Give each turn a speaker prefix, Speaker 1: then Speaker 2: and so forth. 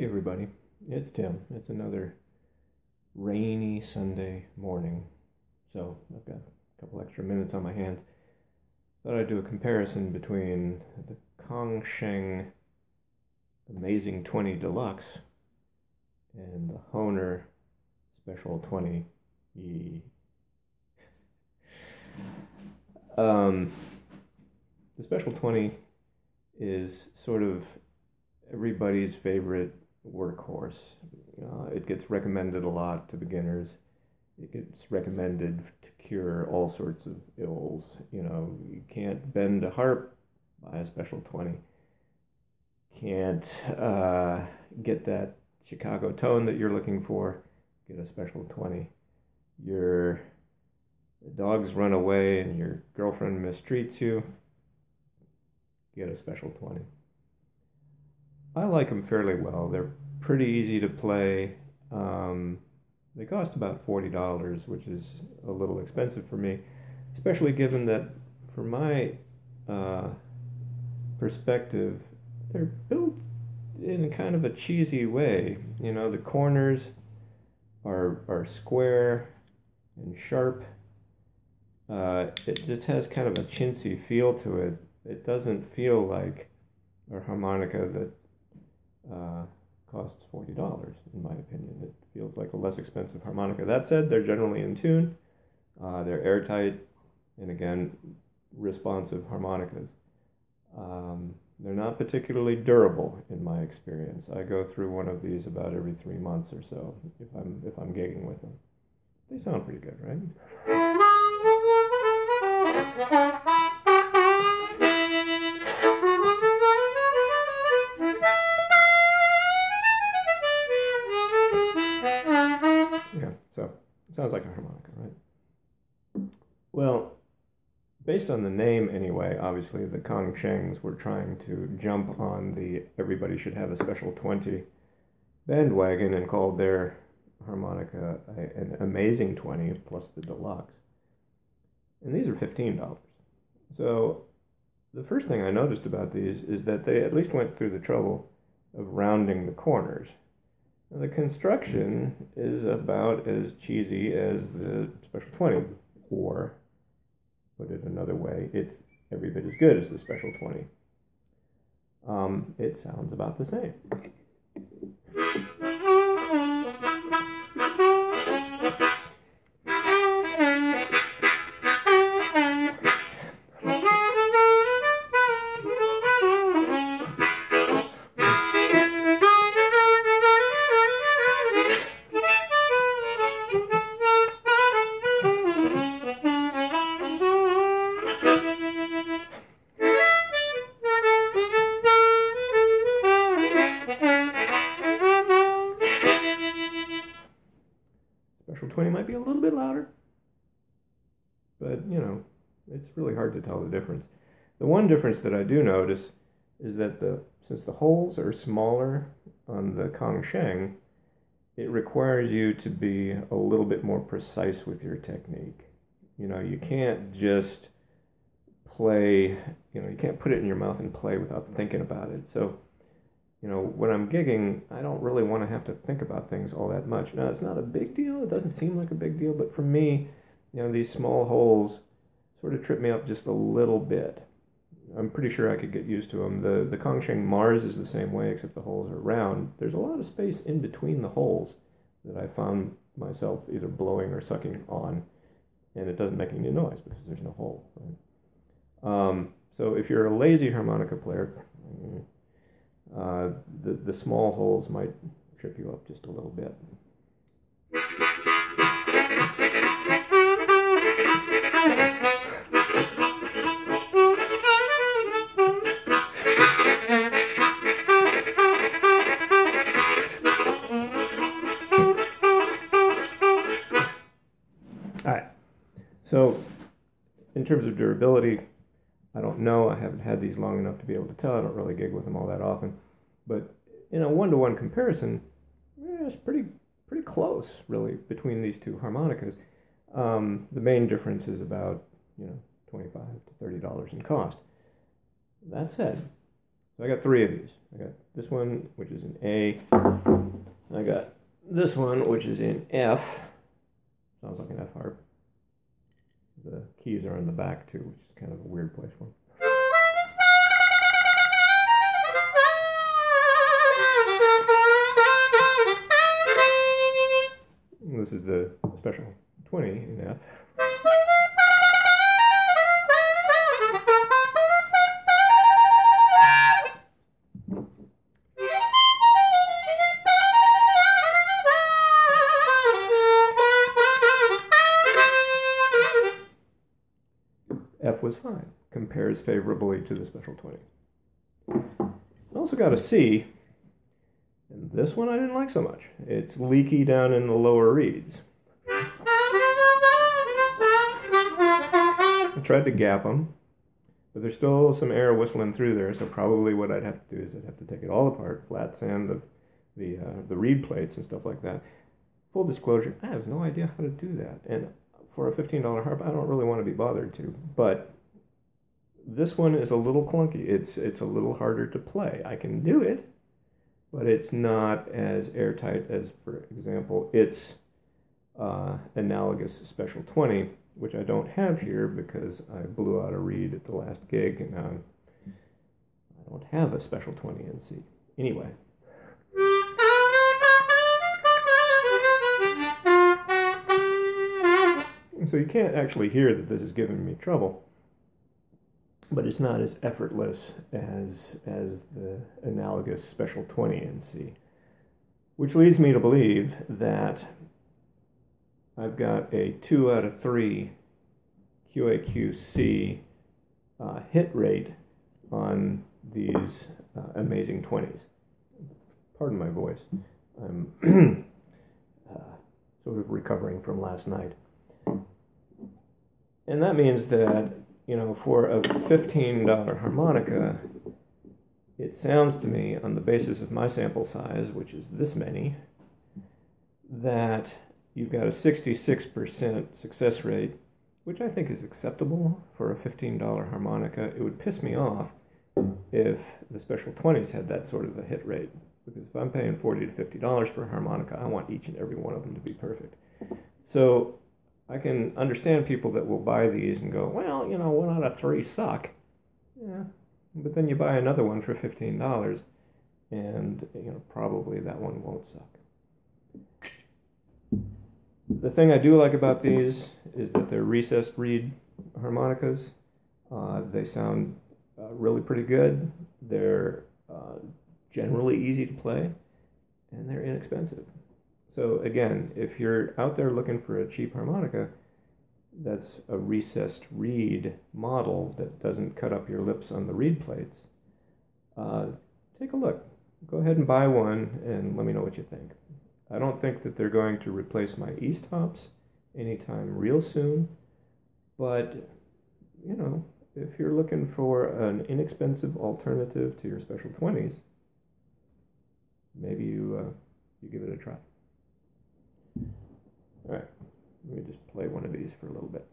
Speaker 1: Hey everybody, it's Tim. It's another rainy Sunday morning, so I've got a couple extra minutes on my hands. Thought I'd do a comparison between the Kongsheng Amazing 20 Deluxe and the Hohner Special 20 E. Um, the Special 20 is sort of everybody's favorite workhorse. Uh, it gets recommended a lot to beginners. It gets recommended to cure all sorts of ills. You know, you can't bend a harp, buy a special 20. Can't uh, get that Chicago tone that you're looking for, get a special 20. Your dogs run away and your girlfriend mistreats you, get a special 20. I like them fairly well. They're pretty easy to play. Um, they cost about $40, which is a little expensive for me, especially given that for my uh, perspective, they're built in kind of a cheesy way. You know, the corners are, are square and sharp. Uh, it just has kind of a chintzy feel to it. It doesn't feel like a harmonica that uh, costs forty dollars, in my opinion. It feels like a less expensive harmonica. That said, they're generally in tune. Uh, they're airtight, and again, responsive harmonicas. Um, they're not particularly durable, in my experience. I go through one of these about every three months or so if I'm if I'm gigging with them. They sound pretty good, right? Sounds like a harmonica, right? Well, based on the name anyway, obviously the Kongshengs were trying to jump on the everybody should have a special 20 bandwagon and called their harmonica an amazing 20 plus the deluxe. And these are $15. So the first thing I noticed about these is that they at least went through the trouble of rounding the corners. The construction is about as cheesy as the Special 20, or put it another way, it's every bit as good as the Special 20. Um, it sounds about the same. Hard to tell the difference. The one difference that I do notice is that the since the holes are smaller on the Kongsheng, it requires you to be a little bit more precise with your technique. You know, you can't just play, you know, you can't put it in your mouth and play without thinking about it. So you know, when I'm gigging, I don't really want to have to think about things all that much. Now, it's not a big deal. It doesn't seem like a big deal, but for me, you know, these small holes sort of trip me up just a little bit. I'm pretty sure I could get used to them. The the Kongsheng Mars is the same way, except the holes are round. There's a lot of space in between the holes that I found myself either blowing or sucking on, and it doesn't make any noise because there's no hole. Right? Um, so if you're a lazy harmonica player, uh, the, the small holes might trip you up just a little bit. All right. So, in terms of durability, I don't know. I haven't had these long enough to be able to tell. I don't really gig with them all that often. But in a one-to-one comparison, eh, it's pretty pretty close, really, between these two harmonicas. Um, the main difference is about you know twenty-five to thirty dollars in cost. That said, so I got three of these. I got this one, which is in A. I got this one, which is in F. Sounds like an F harp. The keys are in the back too, which is kind of a weird place for them. This is the special 20 in F. compares favorably to the special 20. I also got a C, and this one I didn't like so much. It's leaky down in the lower reeds. I tried to gap them, but there's still some air whistling through there, so probably what I'd have to do is I'd have to take it all apart, flat sand the, the, uh, the reed plates and stuff like that. Full disclosure, I have no idea how to do that, and for a $15 harp, I don't really want to be bothered to. But this one is a little clunky. It's it's a little harder to play. I can do it, but it's not as airtight as, for example, its uh, analogous Special 20, which I don't have here because I blew out a reed at the last gig, and now I don't have a Special 20 NC. Anyway. so you can't actually hear that this is giving me trouble but it's not as effortless as as the analogous special 20 NC which leads me to believe that I've got a 2 out of 3 QAQC uh, hit rate on these uh, amazing 20s. Pardon my voice. I'm uh, sort of recovering from last night. And that means that, you know, for a $15 harmonica, it sounds to me, on the basis of my sample size, which is this many, that you've got a 66% success rate, which I think is acceptable for a $15 harmonica. It would piss me off if the special 20s had that sort of a hit rate. Because if I'm paying 40 to $50 for a harmonica, I want each and every one of them to be perfect. So I can understand people that will buy these and go, well, you know, one out of three suck. Yeah, but then you buy another one for fifteen dollars, and you know probably that one won't suck. The thing I do like about these is that they're recessed reed harmonicas. Uh, they sound uh, really pretty good. They're uh, generally easy to play, and they're inexpensive. So again, if you're out there looking for a cheap harmonica, that's a recessed reed model that doesn't cut up your lips on the reed plates, uh, take a look. Go ahead and buy one and let me know what you think. I don't think that they're going to replace my Easttops anytime real soon, but you know, if you're looking for an inexpensive alternative to your special 20s, maybe you, uh, you give it a try. All right, let me just play one of these for a little bit.